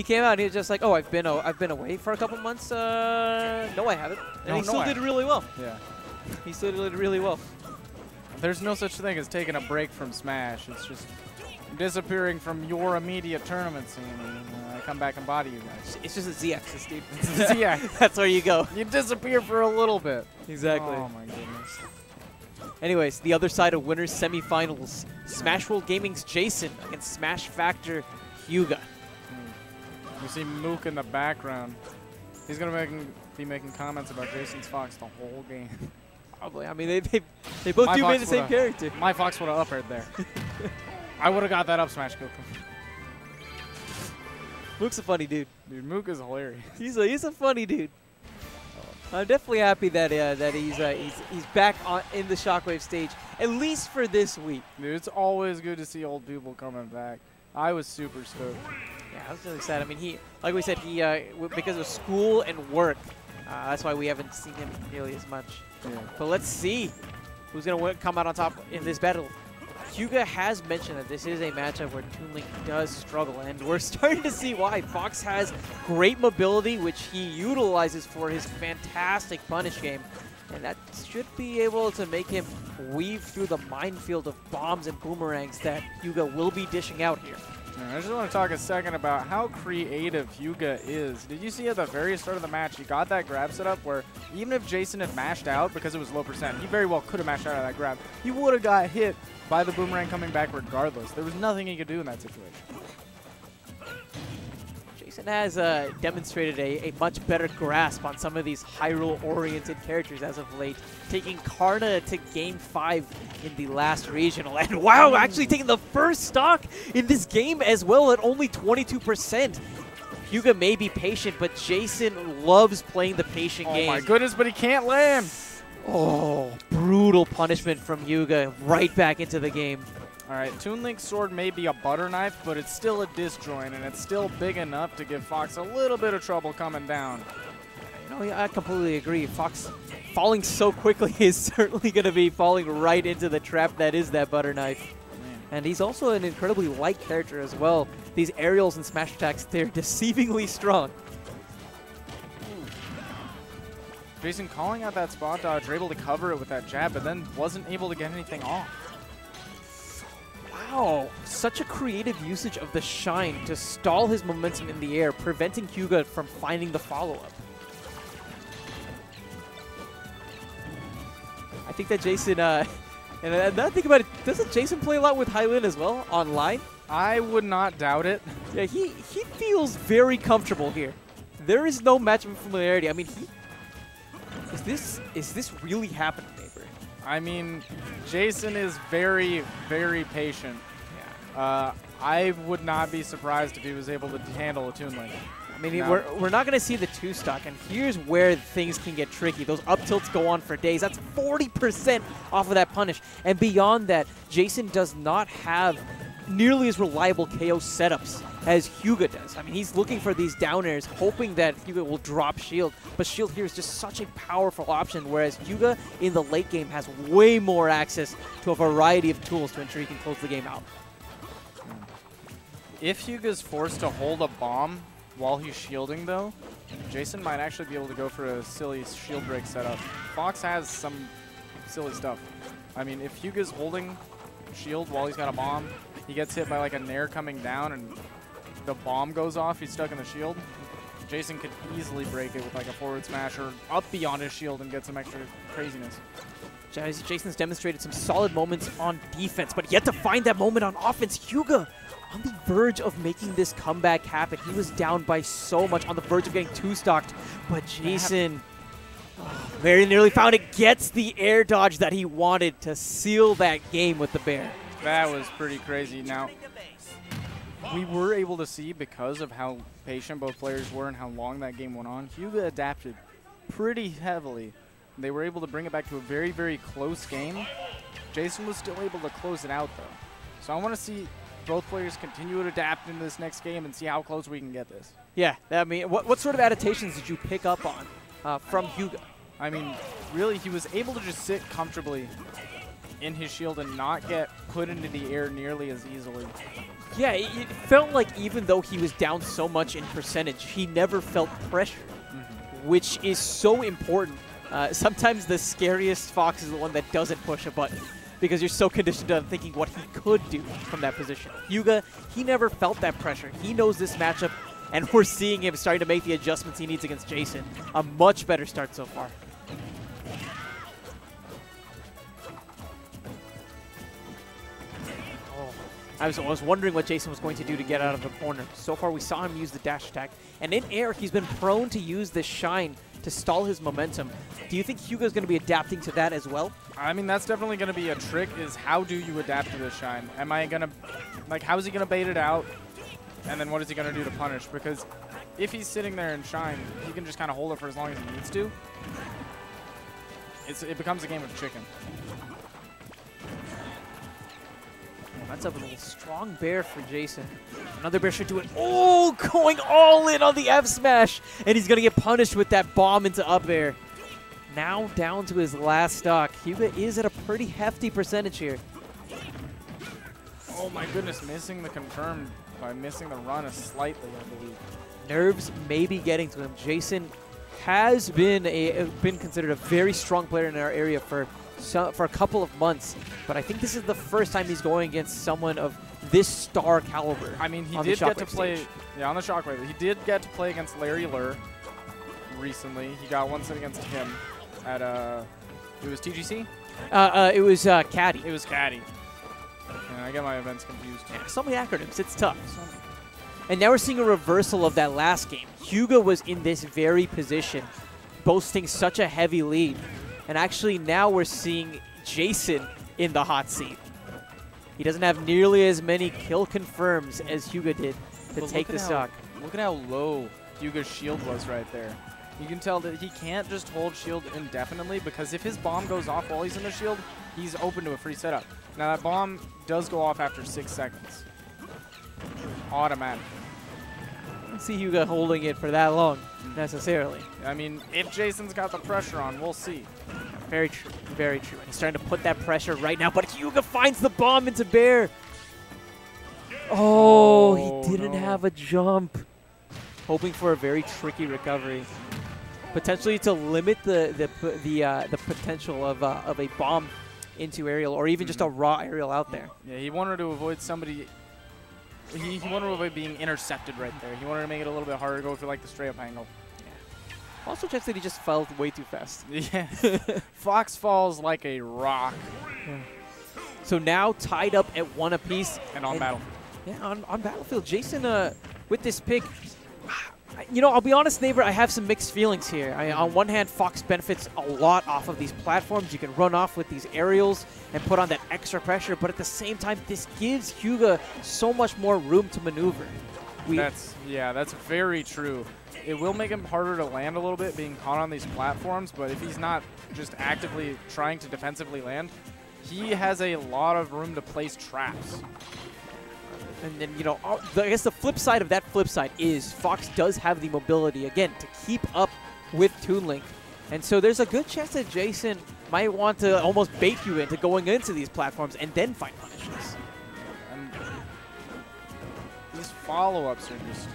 he came out and he was just like, "Oh, I've been oh, I've been away for a couple months. Uh, no, I haven't." And No, he still did really well. Yeah. He still did really well. There's no such thing as taking a break from Smash. It's just disappearing from your immediate tournament scene and uh, come back and body you guys. It's just a Z-axis, dude. yeah, That's where you go. you disappear for a little bit. Exactly. Oh my goodness. Anyways, the other side of winners semifinals: Smash World Gaming's Jason against Smash Factor Hyuga. You see Mook in the background. He's gonna make, be making comments about Jason's Fox the whole game. Probably. I mean, they they, they both My do Fox the same character. My Fox would have up right there. I would have got that up smash Goku. Luke's a funny dude. Dude, Mook is hilarious. He's a he's a funny dude. I'm definitely happy that uh, that he's uh, he's he's back on in the Shockwave stage at least for this week. Dude, it's always good to see old people coming back. I was super stoked. Yeah, I was really sad. I mean, he like we said, he uh, because of school and work. Uh, that's why we haven't seen him nearly as much. Yeah. But let's see who's gonna come out on top in this battle. Hyuga has mentioned that this is a matchup where Toon Link does struggle, and we're starting to see why. Fox has great mobility, which he utilizes for his fantastic punish game, and that should be able to make him weave through the minefield of bombs and boomerangs that Hyuga will be dishing out here. I just want to talk a second about how creative Hyuga is. Did you see at the very start of the match, he got that grab set up where even if Jason had mashed out because it was low percent, he very well could have mashed out of that grab. He would have got hit by the boomerang coming back regardless. There was nothing he could do in that situation. Jason has uh, demonstrated a, a much better grasp on some of these Hyrule-oriented characters as of late, taking Karna to Game 5 in the last regional. And wow, actually taking the first stock in this game as well at only 22%. Hyuga may be patient, but Jason loves playing the patient Oh game. my goodness, but he can't land. Oh, brutal punishment from Hyuga right back into the game. All right, Toon Link's sword may be a butter knife, but it's still a disjoint, and it's still big enough to give Fox a little bit of trouble coming down. You know, yeah, I completely agree. Fox falling so quickly is certainly going to be falling right into the trap that is that butter knife. And he's also an incredibly light character as well. These aerials and smash attacks, they're deceivingly strong. Jason calling out that spot dodge, able to cover it with that jab, but then wasn't able to get anything off. Wow, such a creative usage of the shine to stall his momentum in the air, preventing Hyuga from finding the follow-up. I think that Jason, uh, and uh, now think about it, doesn't Jason play a lot with Hylian as well online? I would not doubt it. Yeah, he, he feels very comfortable here. There is no matchup familiarity. I mean, he is this is this really happening? I mean, Jason is very, very patient. Yeah. Uh, I would not be surprised if he was able to handle a Toon Link. I mean, No. we're, we're not going to see the two stock, and here's where things can get tricky. Those up tilts go on for days. That's 40% off of that punish. And beyond that, Jason does not have nearly as reliable KO setups as Hyuga does. I mean, he's looking for these down airs, hoping that Hyuga will drop shield. But shield here is just such a powerful option, whereas Hyuga in the late game has way more access to a variety of tools to ensure he can close the game out. If Hyuga's forced to hold a bomb while he's shielding, though, Jason might actually be able to go for a silly shield break setup. Fox has some silly stuff. I mean, if Hyuga's holding shield while he's got a bomb, he gets hit by like a nair coming down and the bomb goes off, he's stuck in the shield. Jason could easily break it with like a forward smash or up beyond his shield and get some extra craziness. Jason's demonstrated some solid moments on defense, but yet to find that moment on offense, Hyuga on the verge of making this comeback happen. He was down by so much, on the verge of getting two-stocked, but Jason oh, very nearly found it, gets the air dodge that he wanted to seal that game with the bair. That was pretty crazy. Now, we were able to see because of how patient both players were and how long that game went on. Hyuga adapted pretty heavily. They were able to bring it back to a very, very close game. Jason was still able to close it out, though. So I want to see both players continue to adapt in this next game and see how close we can get this. Yeah, I mean, what, what sort of adaptations did you pick up on uh, from Hyuga? I mean, really, he was able to just sit comfortably in his shield and not get put into the air nearly as easily. Yeah, it, it felt like even though he was down so much in percentage, he never felt pressure, which is so important. Uh, sometimes the scariest Fox is the one that doesn't push a button because you're so conditioned on thinking what he could do from that position. Hyuga, he never felt that pressure. He knows this matchup, and we're seeing him starting to make the adjustments he needs against Jason. A much better start so far. I was, I was wondering what Jason was going to do to get out of the corner. So far, we saw him use the dash attack. And in air, he's been prone to use this shine to stall his momentum. Do you think Hyuga's going to be adapting to that as well? I mean, that's definitely going to be a trick is how do you adapt to this shine? Am I going to, like, how is he going to bait it out? And then what is he going to do to punish? Because if he's sitting there in shine, he can just kind of hold it for as long as he needs to. It's, it becomes a game of chicken. That's a little strong bair for Jason. Another bair should do it. Oh, going all in on the F smash. And he's going to get punished with that bomb into up air. Now down to his last stock. Hyuga is at a pretty hefty percentage here. Oh my goodness, missing the confirmed by missing the run a slightly, I believe. Nerves may be getting to him. Jason has been a been considered a very strong player in our area for so, for a couple of months, but I think this is the first time he's going against someone of this star caliber. I mean, he did get to play, stage. yeah, on the Shockwave. He did get to play against Larry Lurr recently. He got one set against him at, uh, it was TGC? Uh, uh, it was uh, Caddy. It was Caddy. Yeah, I get my events confused. Yeah, so many acronyms. It's tough. And now we're seeing a reversal of that last game. Hyuga was in this very position, boasting such a heavy lead. And actually now we're seeing Jason in the hot seat. He doesn't have nearly as many kill confirms as Hyuga did to But take the stock. Look at how low Hyuga's shield was right there. You can tell that he can't just hold shield indefinitely because if his bomb goes off while he's in the shield, he's open to a free setup. Now that bomb does go off after six seconds. Automatic. I don't see Hyuga holding it for that long, necessarily. I mean, if Jason's got the pressure on, we'll see. Very true. Very true. And he's starting to put that pressure right now, but Hyuga finds the bomb into Bair. Oh, Oh, he didn't no. have a jump. Hoping for a very tricky recovery. Potentially to limit the the the uh, the potential of uh, of a bomb into aerial, or even just a raw aerial out there. Yeah, he wanted to avoid somebody. He, he wanted to avoid being intercepted right there. He wanted to make it a little bit harder to go for like the straight up angle. Also, checks that he just fell way too fast. Yeah. Fox falls like a rock So now tied up at one apiece. and on And- battlefield. Yeah, on, on Battlefield, Jason, uh, with this pick, you know, I'll be honest, neighbor, I have some mixed feelings here. I, on one hand, Fox benefits a lot off of these platforms. You can run off with these aerials and put on that extra pressure, but at the same time, this gives Hyuga so much more room to maneuver. We, That's yeah, that's very true. It will make him harder to land a little bit being caught on these platforms, but if he's not just actively trying to defensively land, he has a lot of room to place traps. And then, you know, oh, I guess the flip side of that flip side is Fox does have the mobility, again, to keep up with Toon Link. And so there's a good chance that Jason might want to almost bait you into going into these platforms and then find punishes. These follow-ups are just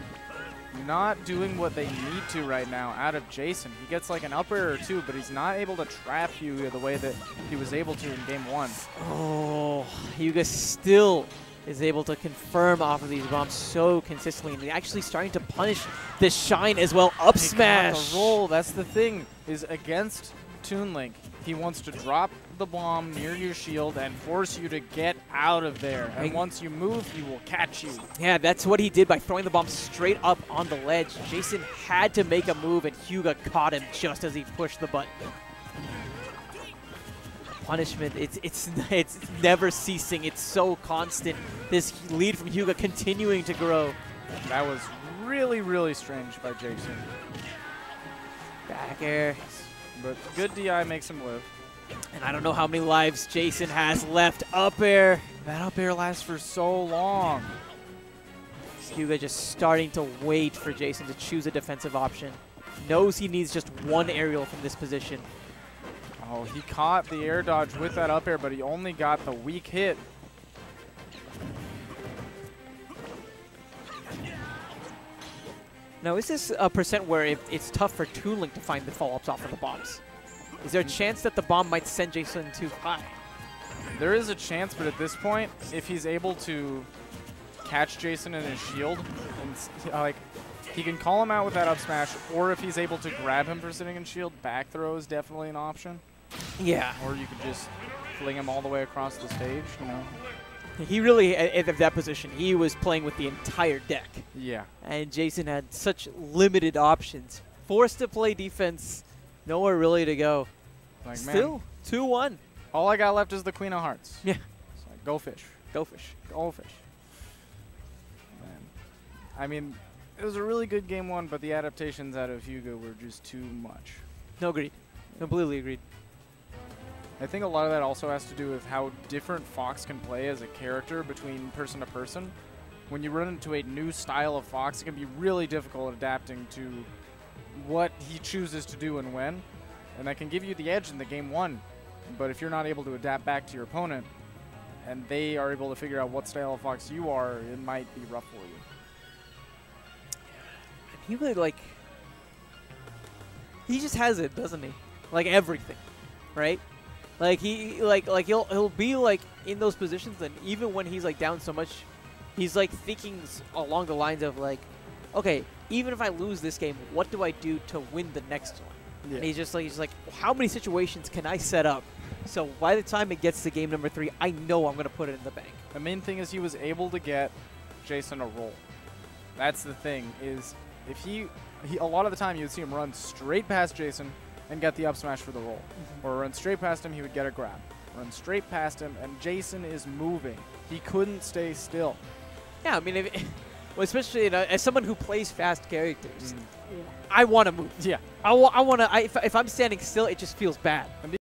not doing what they need to right now out of Jason. He gets like an up air or two, but he's not able to trap you the way that he was able to in game one. Oh, Hyuga still is able to confirm off of these bombs so consistently. And they're actually starting to punish the shine as well. Up smash. The roll, that's the thing, is against Toon Link. He wants to drop the bomb near your shield and force you to get out of there. And once you move, he will catch you. Yeah, that's what he did by throwing the bomb straight up on the ledge. Jason had to make a move, and Hyuga caught him just as he pushed the button. Punishment, it's it's it's never ceasing. It's so constant. This lead from Hyuga continuing to grow. That was really, really strange by Jason. Back air. But good DI makes him live. And I don't know how many lives Jason has left. Up air. That up air lasts for so long. Hyuga just starting to wait for Jason to choose a defensive option. Knows he needs just one aerial from this position. Oh, he caught the air dodge with that up air, but he only got the weak hit. Now, is this a percent where it, it's tough for Toon Link to find the follow-ups off of the bombs? Is there a chance that the bomb might send Jason too high? There is a chance, but at this point, if he's able to catch Jason in his shield, and uh, like he can call him out with that up smash, or if he's able to grab him for sitting in shield, back throw is definitely an option. Yeah. Or you could just fling him all the way across the stage, you know. He really, at, at that position, he was playing with the entire deck. Yeah. And Jason had such limited options. Forced to play defense, nowhere really to go. Like Still, man, 2-1. all I got left is the Queen of Hearts. Yeah. It's like, go fish. Go fish. Go fish. Man. I mean, it was a really good game one, but the adaptations out of Hyuga were just too much. No, agreed. Completely agreed. I think a lot of that also has to do with how different Fox can play as a character between person to person. When you run into a new style of Fox, it can be really difficult adapting to what he chooses to do and when. And that can give you the edge in the game one. But if you're not able to adapt back to your opponent, and they are able to figure out what style of Fox you are, it might be rough for you. And he really, like, he just has it, doesn't he? Like everything, right? Like he, like, like he'll he'll be like in those positions, and even when he's like down so much, he's like thinking along the lines of like, okay, even if I lose this game, what do I do to win the next one? And he's just like, he's like, how many situations can I set up? So by the time it gets to game number three, I know I'm gonna put it in the bank. The main thing is he was able to get Jason a roll. That's the thing is if he, he a lot of the time you would see him run straight past Jason and get the up smash for the roll, mm-hmm. or run straight past him he would get a grab. Run straight past him and Jason is moving. He couldn't stay still. Yeah, I mean, if, well, especially you know, as someone who plays fast characters, Mm. I want to move. Yeah. I, wa- I want to. If, if I'm standing still, it just feels bad.